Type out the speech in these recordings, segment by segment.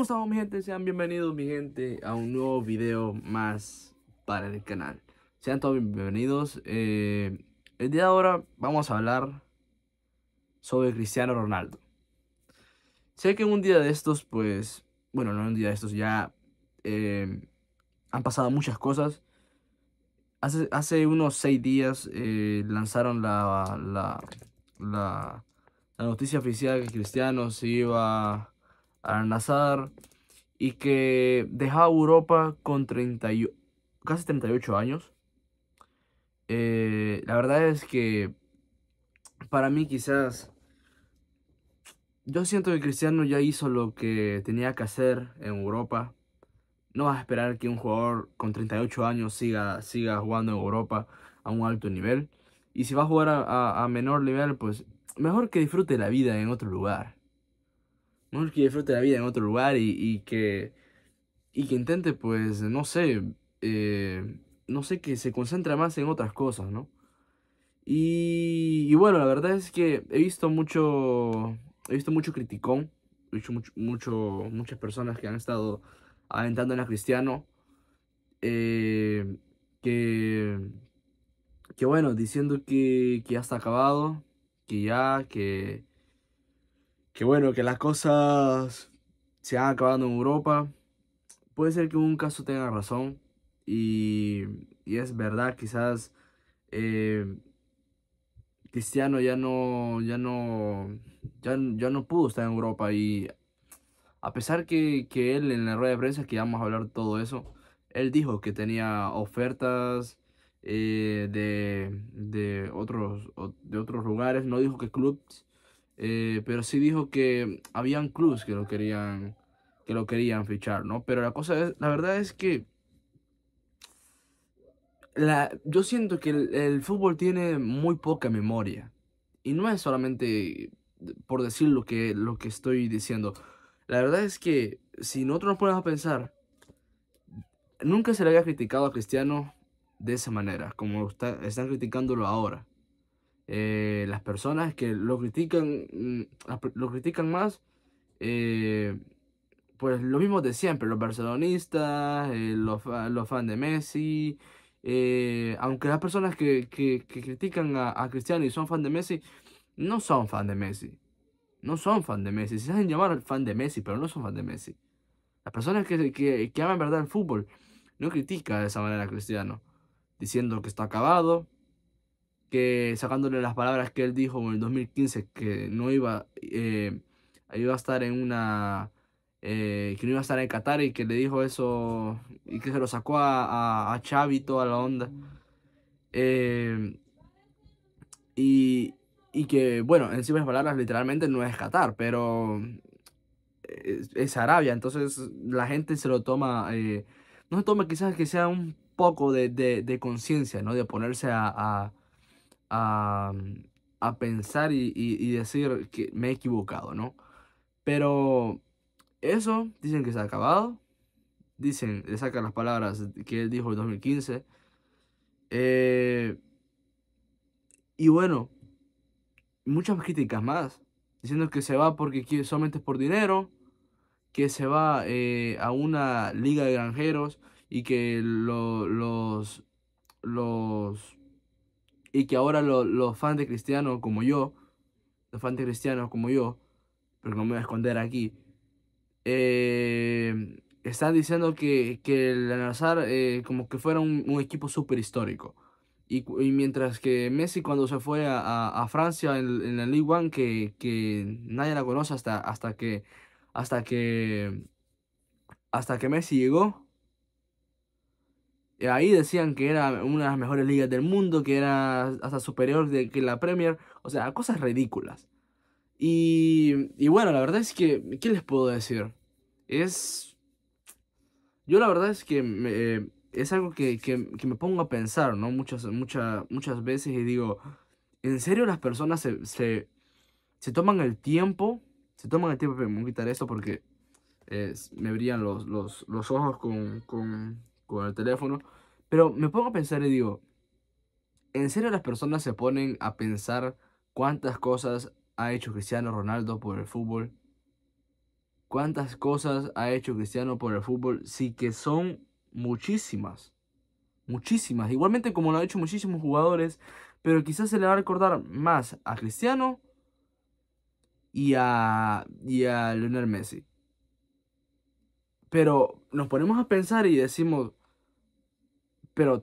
¿Cómo estamos mi gente? Sean bienvenidos mi gente a un nuevo video más para el canal. Sean todos bienvenidos. Eh, el día de ahora vamos a hablar sobre Cristiano Ronaldo. Sé que un día de estos, pues, bueno, no un día de estos, ya eh, han pasado muchas cosas. Hace, hace unos seis días eh, lanzaron la, la, la, la noticia oficial que Cristiano se iba al Nazar y que dejaba Europa con 30 casi 38 años. Eh, la verdad es que para mí quizás yo siento que Cristiano ya hizo lo que tenía que hacer en Europa. No vas a esperar que un jugador con 38 años siga, siga jugando en Europa a un alto nivel. Y si va a jugar a menor nivel, pues mejor que disfrute la vida en otro lugar. Mejor que disfrute la vida en otro lugar y, que. Y que intente, pues, no sé. Eh, no sé, que se concentre más en otras cosas, ¿no? Y, bueno, la verdad es que he visto mucho. He visto mucho criticón. He visto mucho, mucho muchas personas que han estado aventando en a Cristiano. Eh, que. Que bueno, diciendo que, que ya está acabado. Que ya, que que bueno, que las cosas se han acabado en Europa. Puede ser que un caso tenga razón y, y es verdad, quizás eh, Cristiano ya no, ya no, ya, ya, no pudo estar en Europa y a pesar que, que él en la rueda de prensa, que vamos a hablar todo eso, él dijo que tenía ofertas eh, de, de, otros, de otros lugares, no dijo que clubs, eh, pero sí dijo que habían clubs que lo querían que lo querían fichar, ¿no? Pero la cosa es, la verdad es que la, yo siento que el, fútbol tiene muy poca memoria. Y no es solamente por decir lo que, lo que estoy diciendo. La verdad es que si nosotros nos ponemos a pensar, nunca se le había criticado a Cristiano de esa manera, como están criticándolo ahora. Eh, las personas que lo critican, mm, lo critican más, eh, pues lo mismo de siempre, los barcelonistas, eh, los, los fans de Messi, aunque las personas que, critican a, Cristiano y son fan de Messi, no son fan de Messi. No son fan de Messi. Se hacen llamar fan de Messi, pero no son fan de Messi. Las personas que, que, que aman verdad el fútbol no critican de esa manera a Cristiano, diciendo que está acabado, que sacándole las palabras que él dijo en el 2015 que no iba, eh, iba a estar en una, eh, que no iba a estar en Qatar y que le dijo eso y que se lo sacó a, a, Xavi y toda la onda. Eh, y, y que, bueno, en simples palabras, literalmente no es Qatar, pero es, Arabia, entonces la gente se lo toma, no se toma quizás que sea un poco de, de, conciencia, ¿no? De ponerse a a, a pensar y, y, decir que me he equivocado, ¿no? Pero eso dicen que se ha acabado. Dicen, le sacan las palabras que él dijo en 2015. Eh, y bueno, muchas críticas más. Diciendo que se va porque solamente es por dinero. Que se va eh, a una liga de granjeros. Y que los, los y que ahora los fans de Cristiano como yo, los fans de Cristiano como yo, pero no me voy a esconder aquí, eh, están diciendo que, que el Nazar eh, como que fuera un, equipo súper histórico. Y, mientras que Messi cuando se fue a, Francia en, la Ligue 1, que, que nadie la conoce hasta, hasta que hasta que hasta que Messi llegó Ahí decían que era una de las mejores ligas del mundo, que era hasta superior de que la Premier. O sea, cosas ridículas. Y, y bueno, la verdad es que, ¿qué les puedo decir? Es... Yo la verdad es que me, es algo que, que, que, me pongo a pensar, ¿no? Muchas, muchas, muchas veces y digo, ¿en serio las personas se, se, se toman el tiempo? Se toman el tiempo, me quitar esto porque me brillan los, los, los ojos con, con, con el teléfono. Pero me pongo a pensar y digo, ¿en serio las personas se ponen a pensar cuántas cosas ha hecho Cristiano Ronaldo por el fútbol? cuántas cosas ha hecho Cristiano por el fútbol, sí que son muchísimas. Muchísimas. Igualmente como lo han hecho muchísimos jugadores, pero quizás se le va a recordar más a Cristiano y a, y a Lionel Messi. Pero nos ponemos a pensar y decimos, pero,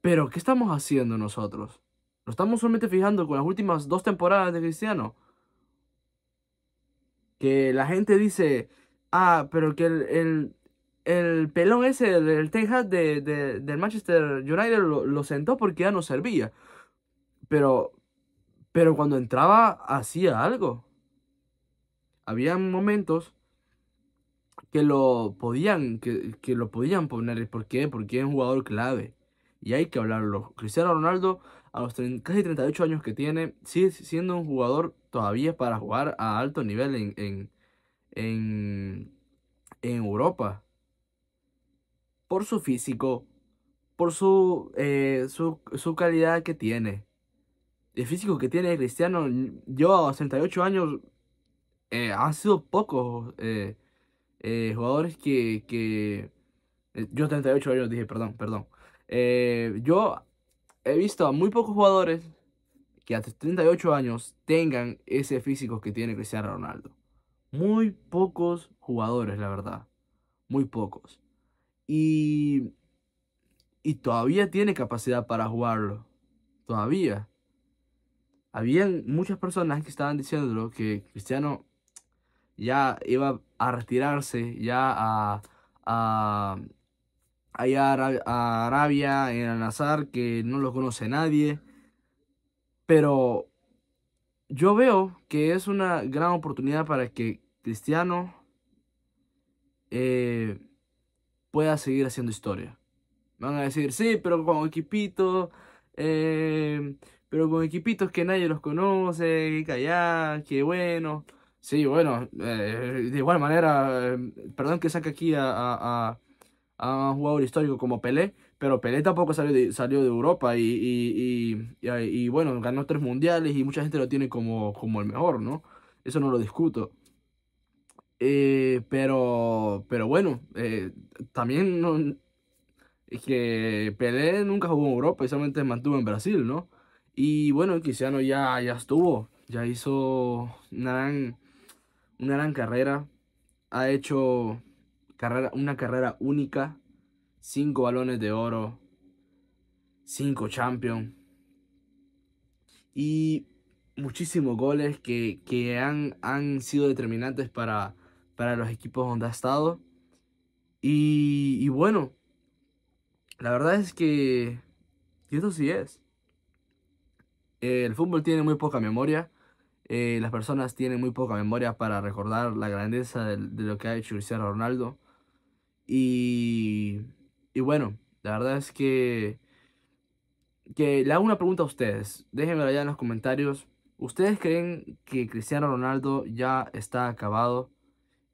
pero, ¿qué estamos haciendo nosotros? ¿Nos estamos solamente fijando con las últimas dos temporadas de Cristiano? Que la gente dice, ah, pero que el, el, pelón ese, el, el Ten Hag de, del Manchester United lo, lo sentó porque ya no servía. Pero, pero cuando entraba hacía algo. Había momentos que lo podían, que, que lo podían poner. ¿Por qué? Porque es un jugador clave. Y hay que hablarlo. Cristiano Ronaldo, a los casi 38 años que tiene, sigue siendo un jugador todavía para jugar a alto nivel en, en, en, en Europa. Por su físico, por su, eh, su, su calidad que tiene. El físico que tiene Cristiano, yo a 68 años, eh, han sido pocos eh, eh, jugadores que, que... eh, Yo 38 años dije, perdón, perdón. Eh, yo he visto a muy pocos jugadores que a 38 años tengan ese físico que tiene Cristiano Ronaldo. Muy pocos jugadores, la verdad. Muy pocos. Y, y todavía tiene capacidad para jugarlo. Todavía. Habían muchas personas que estaban diciéndolo que Cristiano ya iba a retirarse, ya a, a, a Ara- a Arabia, en Al-Nassr, que no lo conoce nadie. Pero yo veo que es una gran oportunidad para que Cristiano eh, pueda seguir haciendo historia. Van a decir, sí, pero con equipitos, eh, pero con equipitos que nadie los conoce, que allá, que bueno. Sí, bueno, eh, de igual manera, eh, perdón que saque aquí a, a, a- un jugador histórico como Pelé, pero Pelé tampoco salió de, salió de Europa y, y, y, y- bueno, ganó tres mundiales y mucha gente lo tiene como, como el mejor, ¿no? Eso no lo discuto. Eh, pero, pero bueno, eh, también no, es que Pelé nunca jugó en Europa y solamente mantuvo en Brasil, ¿no? Y bueno, Cristiano ya, ya estuvo, ya hizo una gran, una gran carrera, ha hecho una carrera única, cinco balones de oro, cinco Champions y muchísimos goles que, que han, han sido determinantes para, para los equipos donde ha estado. Y, y bueno, la verdad es que, que esto sí es. El fútbol tiene muy poca memoria. Eh, las personas tienen muy poca memoria para recordar la grandeza de, lo que ha hecho Cristiano Ronaldo. Y, y bueno, la verdad es que, que le hago una pregunta a ustedes. Déjenmelo allá en los comentarios. ¿Ustedes creen que Cristiano Ronaldo ya está acabado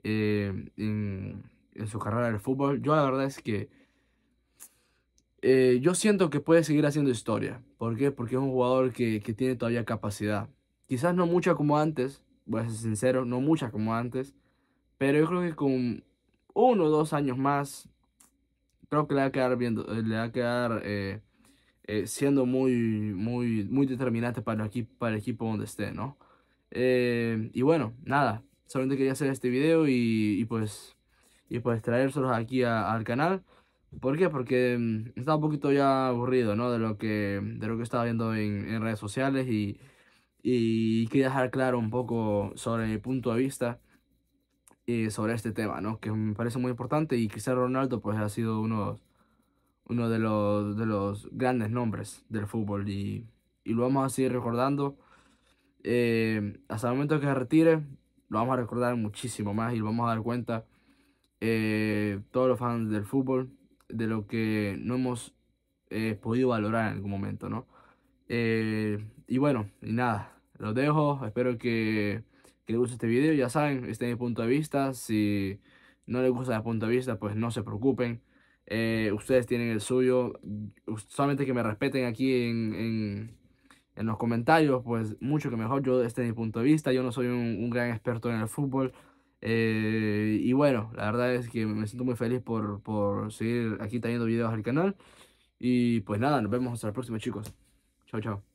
eh, en, en su carrera del fútbol? Yo la verdad es que eh, yo siento que puede seguir haciendo historia. ¿Por qué? Porque es un jugador que, que tiene todavía capacidad. Quizás no mucha como antes, voy a ser sincero, no mucha como antes, pero yo creo que con uno o dos años más, creo que le va a quedar viendo, eh, le va a quedar eh, eh, siendo muy, muy, muy determinante para el equipo, para el equipo donde esté, ¿no? Y bueno, nada, solamente quería hacer este video y, pues, y pues traérselos aquí al canal. ¿Por qué? Porque mm, estaba un poquito ya aburrido, ¿no? De lo que, de lo que estaba viendo en, en redes sociales y, y quería dejar claro un poco sobre mi punto de vista eh, sobre este tema, ¿no? Que me parece muy importante y Cristiano Ronaldo pues ha sido uno, uno de los, de los grandes nombres del fútbol y, y lo vamos a seguir recordando. Eh, hasta el momento que se retire, lo vamos a recordar muchísimo más y lo vamos a dar cuenta eh, todos los fans del fútbol de lo que no hemos eh, podido valorar en algún momento, ¿no? Eh, y bueno, y nada, los dejo, espero que, les guste este video, ya saben, este es mi punto de vista, si no les gusta mi punto de vista, pues no se preocupen, Eh, ustedes tienen el suyo, solamente que me respeten aquí en, en, los comentarios, pues mucho que mejor, yo este es mi punto de vista, yo no soy un, un gran experto en el fútbol, Eh, y bueno, la verdad es que me siento muy feliz por, por seguir aquí trayendo videos al canal. Y pues nada, nos vemos hasta la próxima chicos. Chao, chao.